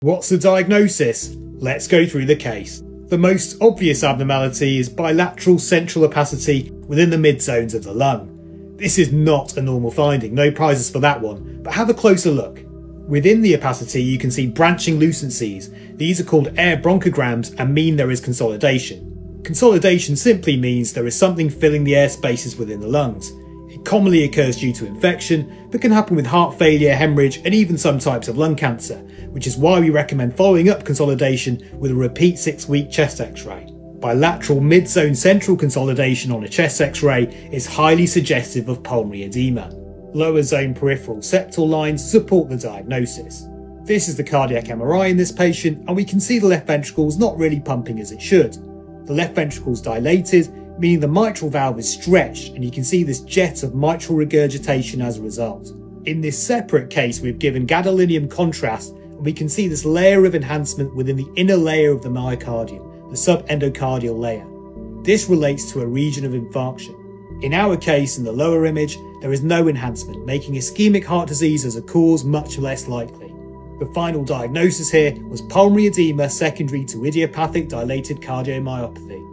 What's the diagnosis? Let's go through the case. The most obvious abnormality is bilateral central opacity within the mid zones of the lung. This is not a normal finding, no prizes for that one, but have a closer look. Within the opacity you can see branching lucencies. These are called air bronchograms and mean there is consolidation. Consolidation simply means there is something filling the air spaces within the lungs. It commonly occurs due to infection, but can happen with heart failure, hemorrhage, and even some types of lung cancer, which is why we recommend following up consolidation with a repeat 6 week chest x ray. Bilateral mid zone central consolidation on a chest x ray is highly suggestive of pulmonary edema. Lower zone peripheral septal lines support the diagnosis. This is the cardiac MRI in this patient, and we can see the left ventricle is not really pumping as it should. The left ventricle is dilated, meaning the mitral valve is stretched and you can see this jet of mitral regurgitation as a result. In this separate case, we've given gadolinium contrast and we can see this layer of enhancement within the inner layer of the myocardium, the subendocardial layer. This relates to a region of infarction. In our case, in the lower image, there is no enhancement, making ischemic heart disease as a cause much less likely. The final diagnosis here was pulmonary edema secondary to idiopathic dilated cardiomyopathy.